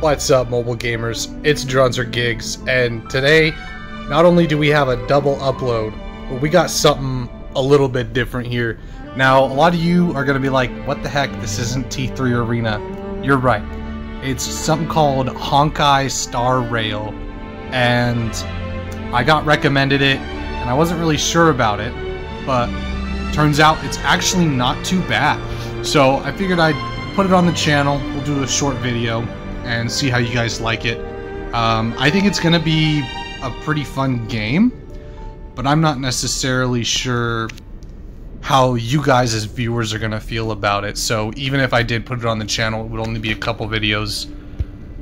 What's up, mobile gamers? It's Drunzer Gigs, and today, not only do we have a double upload, but we got something a little bit different here. Now, a lot of you are going to be like, what the heck, this isn't T3 Arena. You're right. It's something called Honkai Star Rail, and I got recommended it, and I wasn't really sure about it, but turns out it's actually not too bad. So I figured I'd put it on the channel, we'll do a short video, and see how you guys like it. Um, I think it's going to be a pretty fun game, but I'm not necessarily sure how you guys as viewers are going to feel about it. So even if I did put it on the channel, it would only be a couple videos,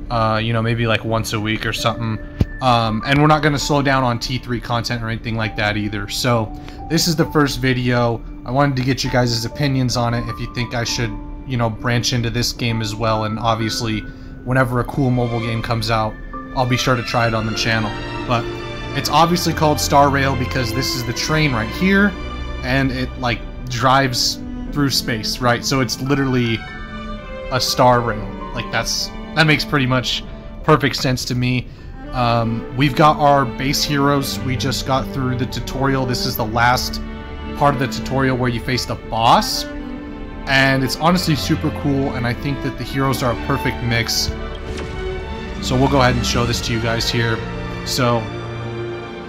uh, you know, maybe like once a week or something. Um, and we're not going to slow down on T3 content or anything like that either. So this is the first video. I wanted to get you guys' opinions on it if you think I should, you know, branch into this game as well. And obviously whenever a cool mobile game comes out, I'll be sure to try it on the channel. But it's obviously called Star Rail because this is the train right here, and it like drives through space, right? So it's literally a star rail. Like that's that makes pretty much perfect sense to me. Um, we've got our base heroes. We just got through the tutorial. This is the last part of the tutorial where you face the boss and it's honestly super cool and I think that the heroes are a perfect mix so we'll go ahead and show this to you guys here. So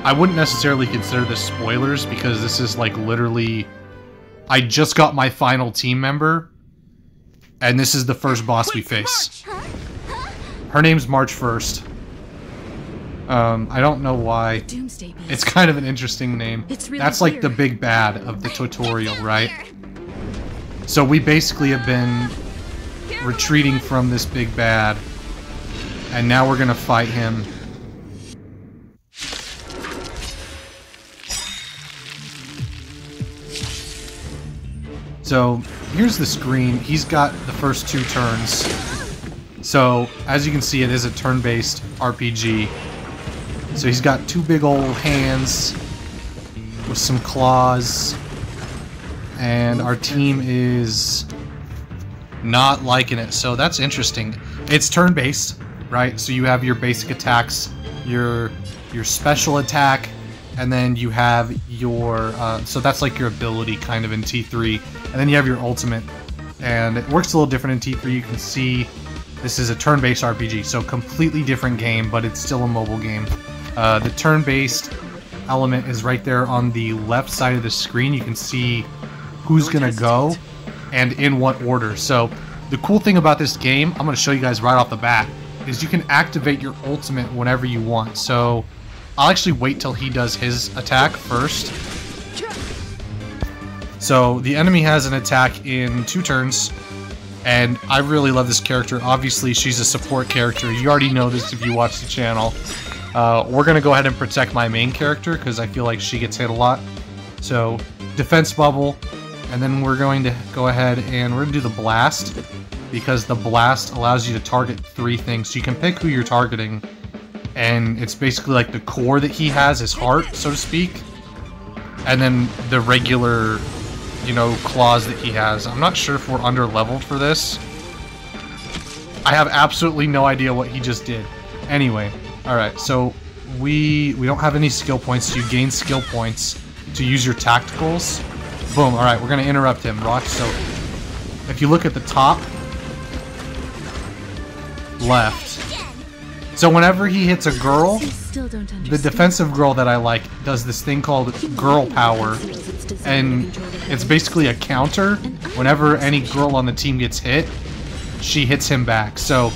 I wouldn't necessarily consider this spoilers because this is like literally I just got my final team member and this is the first boss we face. Her name's March 1st um, I don't know why. It's kind of an interesting name. That's like the big bad of the tutorial, right? So we basically have been retreating from this big bad, and now we're gonna fight him. So here's the screen. He's got the first two turns. So as you can see, it is a turn-based RPG. So he's got two big old hands with some claws and our team is not liking it. So that's interesting. It's turn-based, right? So you have your basic attacks, your your special attack, and then you have your uh, so that's like your ability kind of in T3, and then you have your ultimate, and it works a little different in T3. You can see this is a turn-based RPG, so completely different game, but it's still a mobile game. Uh, the turn-based element is right there on the left side of the screen. You can see who's gonna go and in what order. So the cool thing about this game, I'm gonna show you guys right off the bat, is you can activate your ultimate whenever you want. So I'll actually wait till he does his attack first. So the enemy has an attack in two turns, and I really love this character. Obviously, she's a support character. You already know this if you watch the channel. Uh, we're going to go ahead and protect my main character because I feel like she gets hit a lot. So, defense bubble, and then we're going to go ahead and we're going to do the blast because the blast allows you to target three things. So you can pick who you're targeting and it's basically like the core that he has, his heart, so to speak. And then the regular, you know, claws that he has. I'm not sure if we're under leveled for this. I have absolutely no idea what he just did. Anyway, alright, so we we don't have any skill points, so you gain skill points to use your tacticals. Boom. All right, we're to interrupt him. Watch. So if you look at the top left. So whenever he hits a girl, the defensive girl that I like does this thing called girl power. And it's basically a counter. Whenever any girl on the team gets hit, she hits him back. So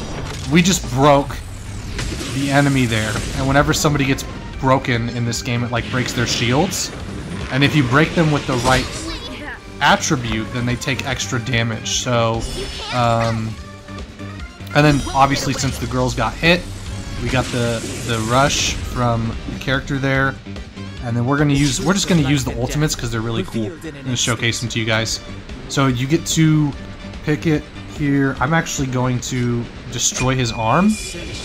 we just broke the enemy there. And whenever somebody gets broken in this game, it like breaks their shields. And if you break them with the right attribute, then they take extra damage. So, um, and then obviously since the girls got hit, we got the the rush from the character there, and then we're gonna use we're just gonna use the ultimates because they're really cool. Gonna showcase them to you guys. So you get to pick it here. I'm actually going to destroy his arm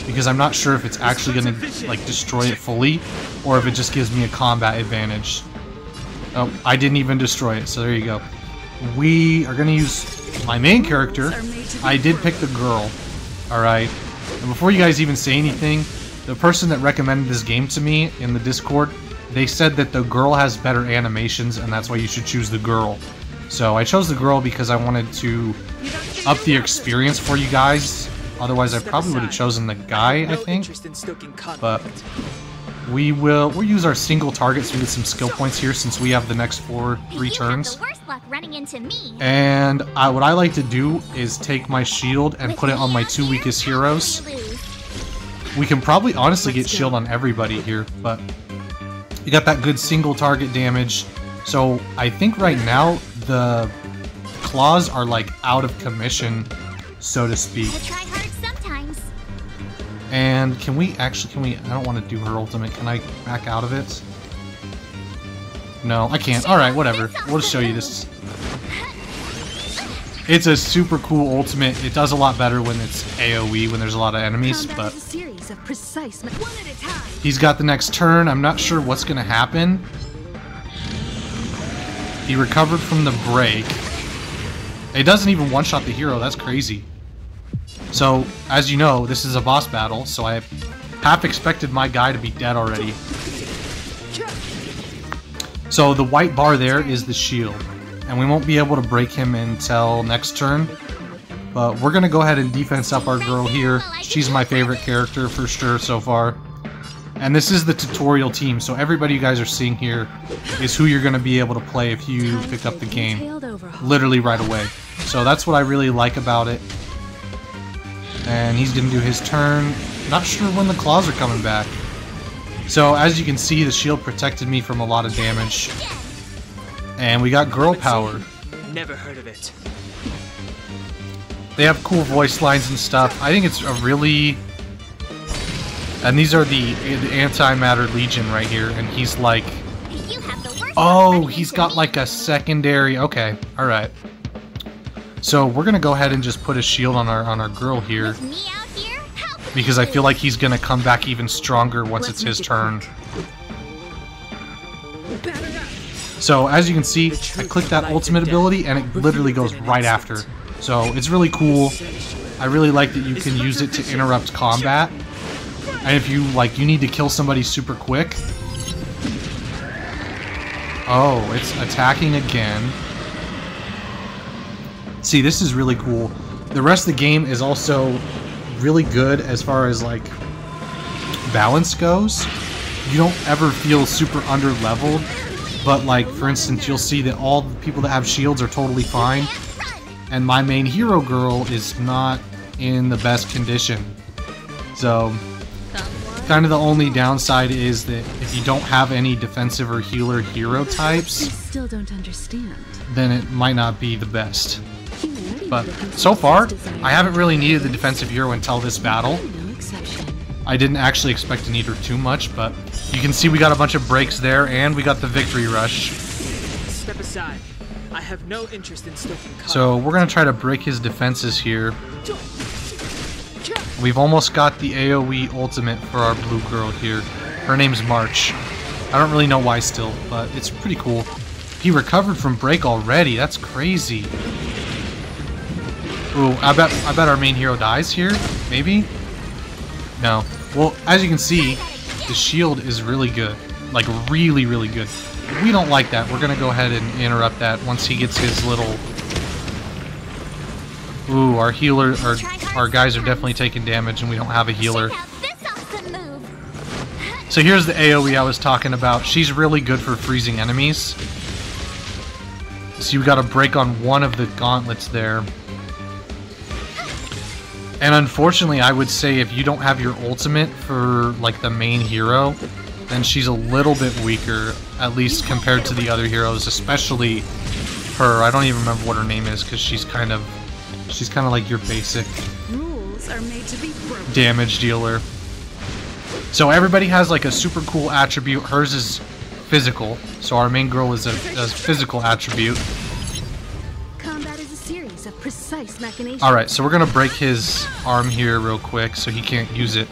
because I'm not sure if it's actually gonna like destroy it fully or if it just gives me a combat advantage. Oh, I didn't even destroy it, so there you go. We are going to use my main character. I did pick the girl, alright? And before you guys even say anything, the person that recommended this game to me in the Discord, they said that the girl has better animations and that's why you should choose the girl. So I chose the girl because I wanted to up the experience for you guys. Otherwise, I probably would have chosen the guy, I think. But we will we'll use our single targets to get some skill points here since we have the next four three turns. And I, what I like to do is take my shield and put it on my two weakest heroes. We can probably honestly get shield on everybody here, but you got that good single target damage. So I think right now the claws are like out of commission, so to speak. And can we actually, can we, I don't want to do her ultimate. Can I back out of it? No, I can't. Alright, whatever. We'll just show you this. It's a super cool ultimate. It does a lot better when it's AoE, when there's a lot of enemies, but... He's got the next turn. I'm not sure what's going to happen. He recovered from the break. It doesn't even one-shot the hero. That's crazy. So, as you know, this is a boss battle, so I half expected my guy to be dead already. So the white bar there is the shield, and we won't be able to break him until next turn. But we're gonna go ahead and defense up our girl here. She's my favorite character for sure so far. And this is the tutorial team, so everybody you guys are seeing here is who you're gonna be able to play if you pick up the game literally right away. So that's what I really like about it. And he's gonna do his turn. Not sure when the claws are coming back. So as you can see, the shield protected me from a lot of damage. And we got girl power. Never heard of it. They have cool voice lines and stuff. I think it's a really... And these are the, the Antimatter Legion right here, and he's like... Oh, he's got like a secondary... Okay, alright. So we're gonna go ahead and just put a shield on our on our girl here. Because I feel like he's gonna come back even stronger once it's his turn. So as you can see, I click that ultimate ability and it literally goes right after. So it's really cool. I really like that you can use it to interrupt combat. And if you like you need to kill somebody super quick. Oh, it's attacking again. See, this is really cool. The rest of the game is also really good as far as like balance goes. You don't ever feel super under leveled, but like for instance, you'll see that all the people that have shields are totally fine, and my main hero girl is not in the best condition. So, kind of the only downside is that if you don't have any defensive or healer hero types, still don't understand. then it might not be the best. But so far, I haven't really needed the defensive hero until this battle. I didn't actually expect to need her too much, but you can see we got a bunch of breaks there, and we got the victory rush. Step aside. I have no interest in stoking So we're gonna try to break his defenses here. We've almost got the AoE ultimate for our blue girl here. Her name's March. I don't really know why still, but it's pretty cool. He recovered from break already. That's crazy. Ooh, I bet I bet our main hero dies here. Maybe. No. Well, as you can see, the shield is really good. Like really, really good. We don't like that. We're gonna go ahead and interrupt that once he gets his little. Ooh, our healer, our our guys are definitely taking damage, and we don't have a healer. So here's the AoE I was talking about. She's really good for freezing enemies. So you've got to break on one of the gauntlets there. And unfortunately, I would say if you don't have your ultimate for, like, the main hero, then she's a little bit weaker, at least compared to the other heroes, especially her. I don't even remember what her name is, because she's kind of... She's kind of like your basic damage dealer. So everybody has, like, a super cool attribute. Hers is physical, so our main girl is a, a physical attribute precise machinations. Alright, so we're gonna break his arm here real quick so he can't use it.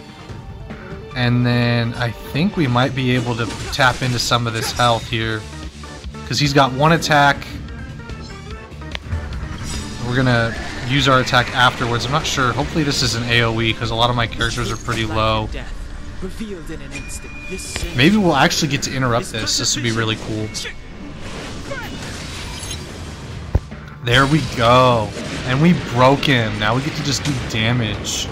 And then I think we might be able to tap into some of this health here. Because he's got one attack. We're gonna use our attack afterwards. I'm not sure. Hopefully this is an AoE because a lot of my characters are pretty low. Death, revealed in an instant. This same Maybe we'll actually get to interrupt this. This would be really cool. There we go. And we broke him. Now we get to just do damage.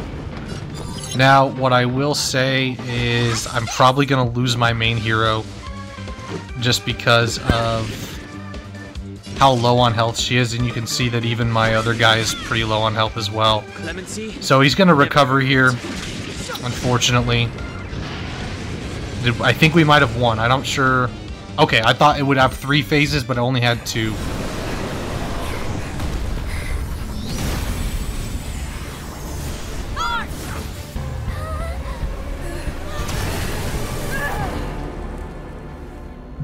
Now, what I will say is I'm probably going to lose my main hero just because of how low on health she is, and you can see that even my other guy is pretty low on health as well. So he's going to recover here, unfortunately. I think we might have won. I'm not sure. Okay, I thought it would have three phases, but it only had two.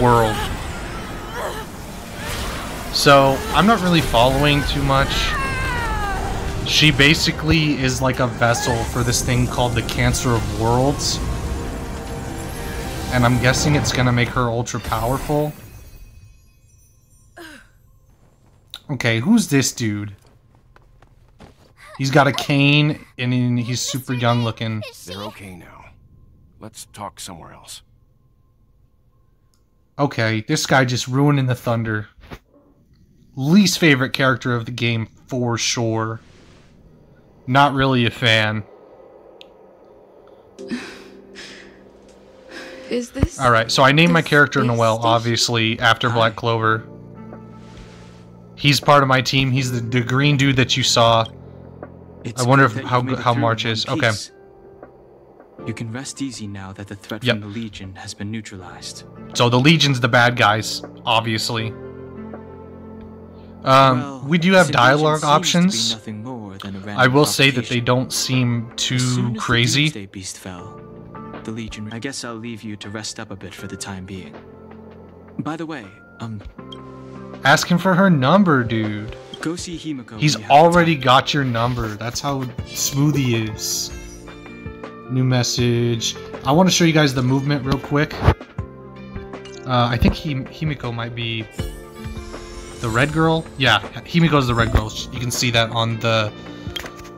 world. So, I'm not really following too much. She basically is like a vessel for this thing called the Cancer of Worlds. And I'm guessing it's gonna make her ultra powerful. Okay, who's this dude? He's got a cane and he's super young looking. They're okay now. Let's talk somewhere else. Okay, this guy just ruining the thunder. Least favorite character of the game for sure. Not really a fan. Is this? Alright, so I named my character Noel, obviously, after Black Clover. He's part of my team. He's the, the green dude that you saw. It's I wonder if- how you made good- it how March in one is. Okay. You can rest easy now that the threat Yep. from the Legion has been neutralized. So the Legion's the bad guys, obviously. Um, Well, we do have dialogue seems to be options. nothing more than a I will say that they don't seem As too as crazy. The Beast fell. The Legion. I guess I'll leave you to rest up a bit for the time being. By the way, um, Ask him for her number, dude. go see Himeko. He's when you have already got your number. That's how smooth he is. New message. I want to show you guys the movement real quick. Uh, I think Him Himeko might be the red girl. Yeah, Himeko's the red girl. You can see that on the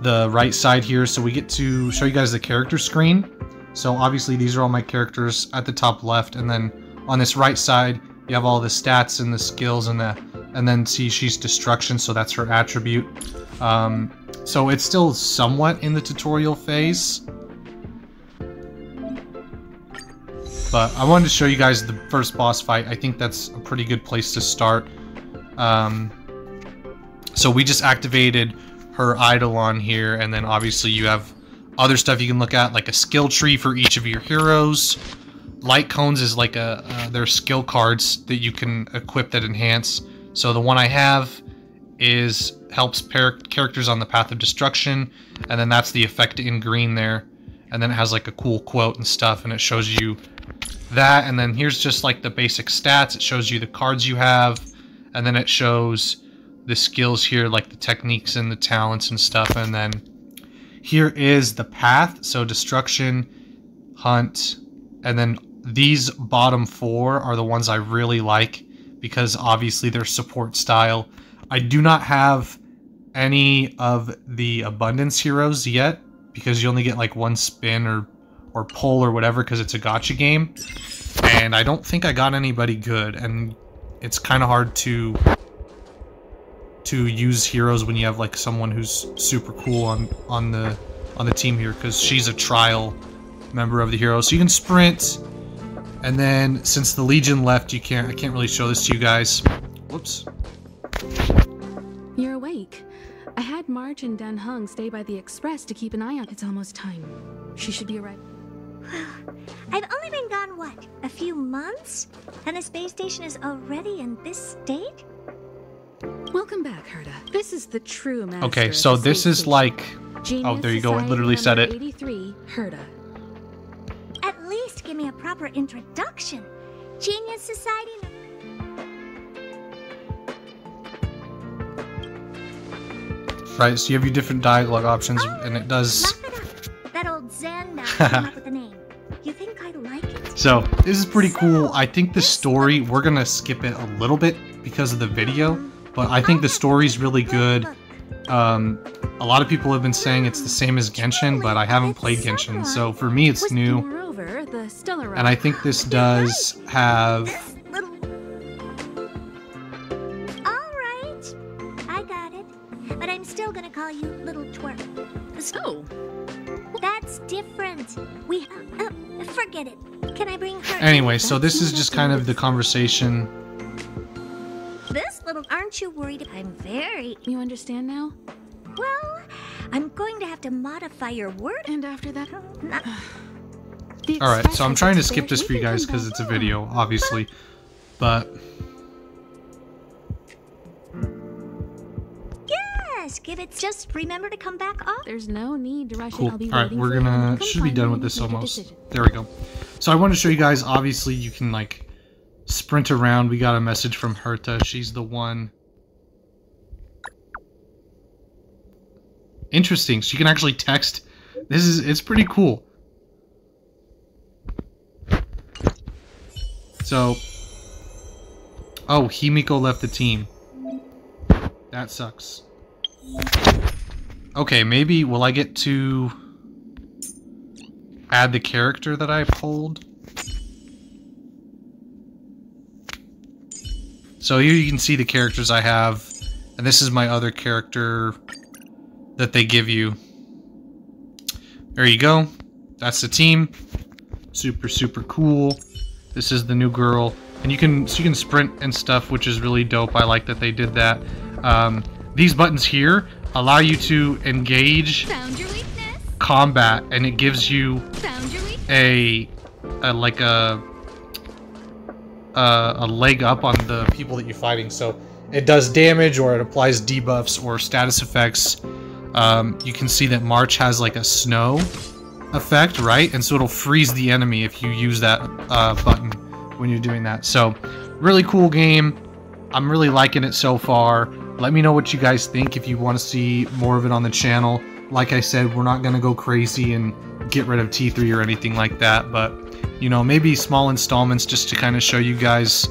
the right side here. So we get to show you guys the character screen. So obviously these are all my characters at the top left, and then on this right side you have all the stats and the skills and the and then see she's destruction, so that's her attribute. Um, so it's still somewhat in the tutorial phase. But I wanted to show you guys the first boss fight. I think that's a pretty good place to start. Um, so we just activated her Eidolon here, and then obviously you have other stuff you can look at, like a skill tree for each of your heroes. Light cones is like a uh, they're skill cards that you can equip that enhance. So the one I have is helps characters on the path of destruction, and then that's the effect in green there. And then it has like a cool quote and stuff, and it shows you that. And then here's just like the basic stats. It shows you the cards you have, and then it shows the skills here, like the techniques and the talents and stuff. And then here is the path. So destruction, hunt, and then these bottom four are the ones I really like because obviously they're support style. I do not have any of the abundance heroes yet because you only get like one spin or or pull or whatever because it's a gacha game. And I don't think I got anybody good and it's kind of hard to to use heroes when you have like someone who's super cool on on the on the team here because she's a trial member of the hero. So you can sprint, and then since the Legion left, you can't. I can't really show this to you guys. Whoops. You're awake. I had March and Dan Heng stay by the express to keep an eye on. It's almost time. She should be arriving. I've only been gone, what, a few months? And the space station is already in this state? Welcome back, Herta. This is the true master. Okay, of so the this is station. like oh, Genius Oh, there you go, it literally said it. 83, Herta. At least give me a proper introduction. Genius Society. Right. So you have your different dialogue options, and it does. Laugh it up. That old Zen up with name. You think I like it? So this is pretty cool. I think the story we're gonna skip it a little bit because of the video, but I think the story's really good. Um, a lot of people have been saying it's the same as Genshin, but I haven't played Genshin, so for me it's new. Moreover, the stellar And I think this does have forget it. Can I bring her? Anyway, so this is just kind of the conversation. This little. Aren't you worried? I'm very. you understand now? Well, I'm going to have to modify your word. And after that, oh, Not All right, so I'm trying to skip this for you guys because it's a video, obviously. But yes, give it. Just remember to come back up. There's no need to rush cool. it. I'll be All right, we're for you when gonna should be done with this almost. There we go. So I want to show you guys. Obviously, you can like sprint around. We got a message from Herta. She's the one. Interesting. She can actually text. This is it's pretty cool. So. Oh, Himeko left the team. That sucks. Okay, maybe will I get to add the character that I pulled? So here you can see the characters I have, and this is my other character that they give you. There you go. That's the team. Super, super cool. This is the new girl. And you can so you can sprint and stuff, which is really dope. I like that they did that. Um, these buttons here allow you to engage combat, and it gives you a, a like a, a a leg up on the people that you're fighting. So it does damage, or it applies debuffs or status effects. Um, you can see that March has like a snow effect, right? And so it'll freeze the enemy if you use that uh, button when you're doing that. So really cool game. I'm really liking it so far. Let me know what you guys think if you want to see more of it on the channel. Like I said, we're not going to go crazy and get rid of T3 or anything like that, but you know, maybe small installments just to kind of show you guys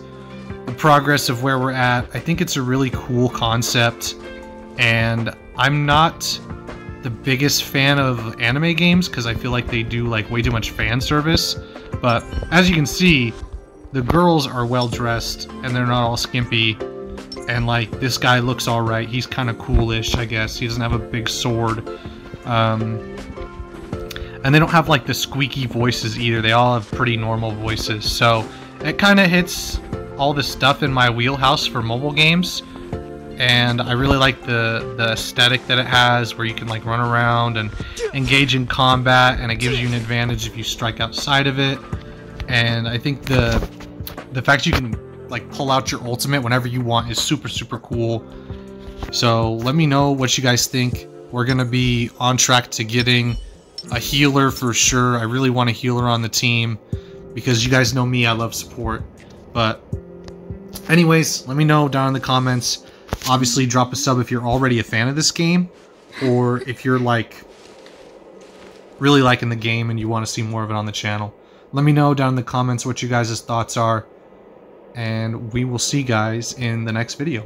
the progress of where we're at. I think it's a really cool concept, and I'm not the biggest fan of anime games because I feel like they do like way too much fan service. But as you can see, the girls are well dressed and they're not all skimpy. And like this guy looks all right. He's kind of coolish, I guess. He doesn't have a big sword. Um, and they don't have like the squeaky voices either. They all have pretty normal voices. So it kind of hits all the stuff in my wheelhouse for mobile games. And I really like the the aesthetic that it has, where you can like run around and engage in combat, and it gives you an advantage if you strike outside of it. And I think the the fact you can like pull out your ultimate whenever you want is super super cool. So let me know what you guys think. We're gonna be on track to getting a healer for sure. I really want a healer on the team because you guys know me, I love support. But anyways, let me know down in the comments. Obviously, drop a sub if you're already a fan of this game, or if you're like really liking the game and you want to see more of it on the channel. Let me know down in the comments what you guys' thoughts are, and we will see you guys in the next video.